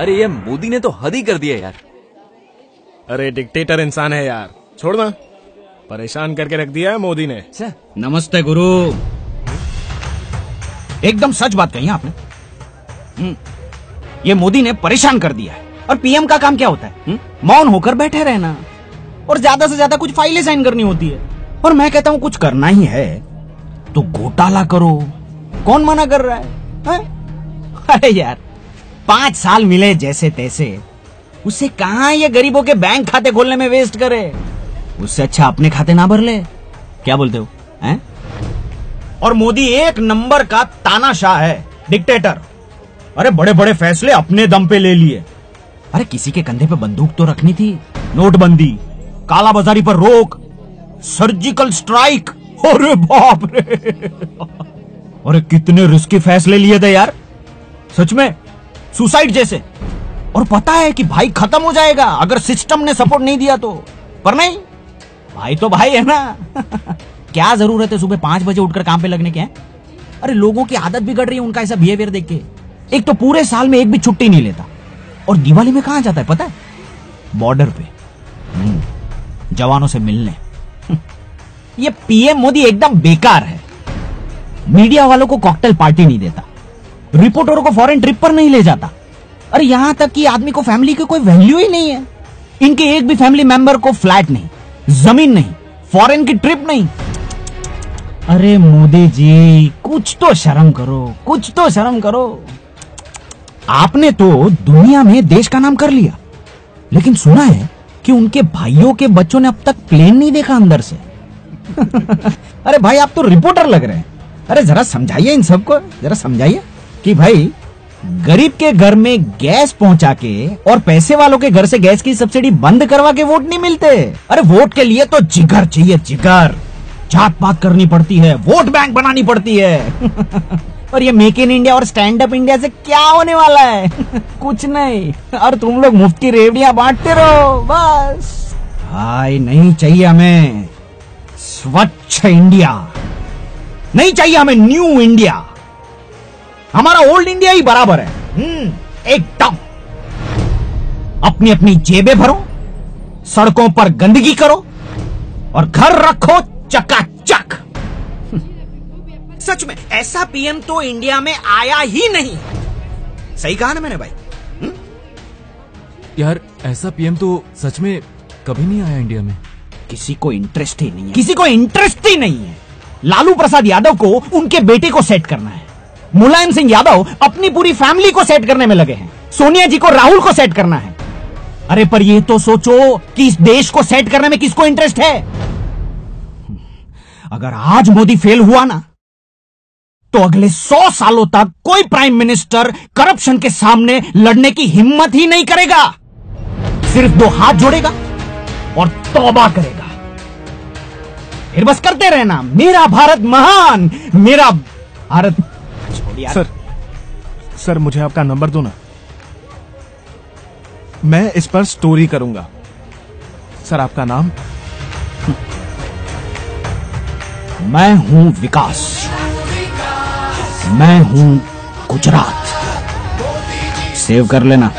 अरे ये मोदी ने तो हद ही कर दिया यार। अरे डिक्टेटर इंसान है यार। छोड़ना परेशान करके रख दिया है मोदी ने। अच्छा। नमस्ते गुरु। एकदम सच बात कही आपने। हम्म, ये मोदी ने परेशान कर दिया है। और पीएम का काम क्या होता है? हम्म? मौन होकर बैठे रहना। और ज़्यादा से ज़्यादा कुछ फाइलें साइन करनी होती है। और मैं कहता हूँ कुछ करना ही है। तो घोटाला करो। कौन मना कर रहा है, हैं? अरे यार पाँच साल मिले जैसे तैसे। उससे कहा ये गरीबों के बैंक खाते खोलने में वेस्ट करे? उससे अच्छा अपने खाते ना भर ले। क्या बोलते हो? हैं? और मोदी एक नंबर का तानाशाह है डिक्टेटर अरे बड़े बड़े फैसले अपने दम पे ले लिए। अरे किसी के कंधे पे बंदूक तो रखनी थी। नोटबंदी काला बाजारी पर रोक सर्जिकल स्ट्राइक अरे बाप रे। अरे कितने रिस्की फैसले लिए थे यार। सच में सुसाइड जैसे। और पता है कि भाई खत्म हो जाएगा, अगर सिस्टम ने सपोर्ट नहीं दिया तो। पर नहीं, भाई तो भाई है ना। क्या ज़रूरत है सुबह पाँच बजे उठकर काम पे लगने के अरे लोगों की आदत बिगड़ रही है उनका ऐसा बिहेवियर देख के। एक तो पूरे साल में एक भी छुट्टी नहीं लेता। और दिवाली में कहा जाता है, पता है? बॉर्डर पे। जवानों से मिलने। ये पीएम मोदी एकदम बेकार है। मीडिया वालों को कॉकटेल पार्टी नहीं देता। रिपोर्टरों को फॉरेन ट्रिप पर नहीं ले जाता। अरे यहाँ तक कि आदमी को फैमिली की कोई वैल्यू ही नहीं है। इनके एक भी फैमिली मेंबर को फ्लैट नहीं, ज़मीन नहीं, फॉरेन की ट्रिप नहीं। अरे मोदी जी, कुछ तो शर्म करो, कुछ तो शर्म करो। आपने तो दुनिया में देश का नाम कर लिया। लेकिन सुना है कि उनके भाइयों के बच्चों ने अब तक प्लेन नहीं देखा अंदर से। अरे भाई, आप तो रिपोर्टर लग रहे हैं। अरे जरा समझाइए इन सबको, जरा समझाइए। कि भाई, गरीब के घर में गैस पहुँचा के और पैसे वालों के घर से गैस की सब्सिडी बंद करवा के वोट नहीं मिलते। अरे वोट के लिए तो जिगर चाहिए, जिगर। जात पात करनी पड़ती है, वोट बैंक बनानी पड़ती है। और ये मेक इन इंडिया और स्टैंड अप इंडिया से क्या होने वाला है? कुछ नहीं। और तुम लोग मुफ़्त की रेवड़ियाँ बांटते रहो, बस। भाई, नहीं चाहिए हमें। स्वच्छ इंडिया। नहीं चाहिए हमें न्यू इंडिया। हमारा ओल्ड इंडिया ही बराबर है। हम्म, एकदम। अपनी अपनी जेबें भरो सड़कों पर गंदगी करो और घर रखो चकाचक। सच में ऐसा पीएम तो इंडिया में आया ही नहीं। सही कहा ना मैंने भाई? यार ऐसा पीएम तो सच में कभी नहीं आया इंडिया में। किसी को इंटरेस्ट ही नहीं है। किसी को इंटरेस्ट ही नहीं है। लालू प्रसाद यादव को उनके बेटे को सेट करना है। मुलायम सिंह यादव अपनी पूरी फैमिली को सेट करने में लगे हैं। सोनिया जी को राहुल को सेट करना है। अरे पर ये तो सोचो कि इस देश को सेट करने में किसको इंटरेस्ट है? अगर आज मोदी फेल हुआ ना तो अगले सौ सालों तक कोई प्राइम मिनिस्टर करप्शन के सामने लड़ने की हिम्मत ही नहीं करेगा। सिर्फ़ दो हाथ जोड़ेगा और तौबा करेगा। फिर बस करते रहना। मेरा भारत महान, मेरा भारत छोड़िए यार। सर सर मुझे आपका नंबर दो ना। मैं इस पर स्टोरी करूँगा। सर आपका नाम? मैं हूँ विकास। मैं हूँ गुजरात। सेव कर लेना।